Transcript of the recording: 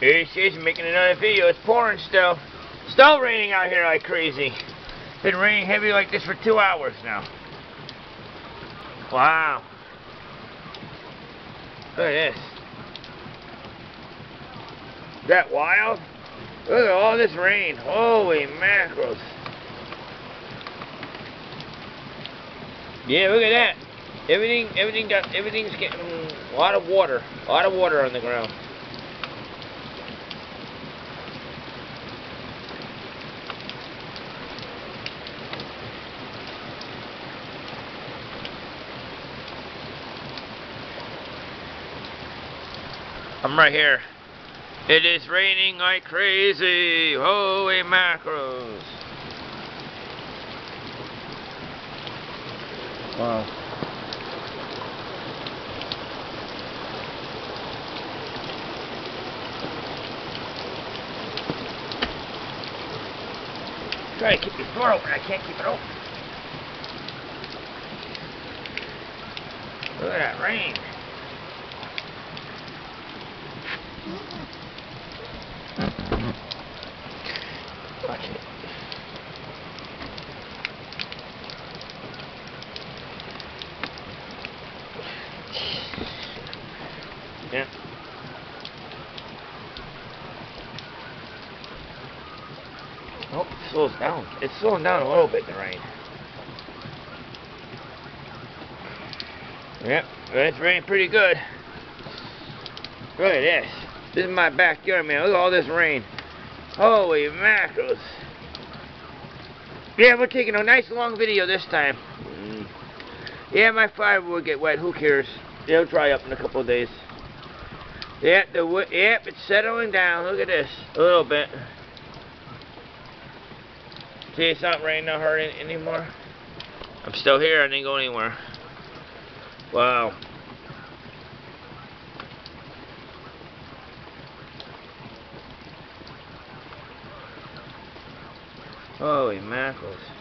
Here she is making another video. It's pouring still. Still raining out here like crazy. Been raining heavy like this for two hours now. Wow. Look at this. Is that wild? Look at all this rain. Holy mackerels. Yeah, look at that. Everything, everything got, everything's getting a lot of water. A lot of water on the ground. I'm right here. It is raining like crazy. Holy macros. Wow. Try to keep your door open. I can't keep it open. Look at that rain. Yeah. Oh, it slows down. It's slowing down a little bit, the rain. Yep, it's raining pretty good. Look at this. This is my backyard, man. Look at all this rain. Holy mackerels. Yeah, we're taking a nice long video this time. Mm. Yeah, my fire will get wet. Who cares? It'll dry up in a couple of days. Yeah, the yep, it's settling down. Look at this. A little bit. See, it's not raining not hurting anymore. I'm still here. I didn't go anywhere. Wow. Holy mackerels.